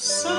So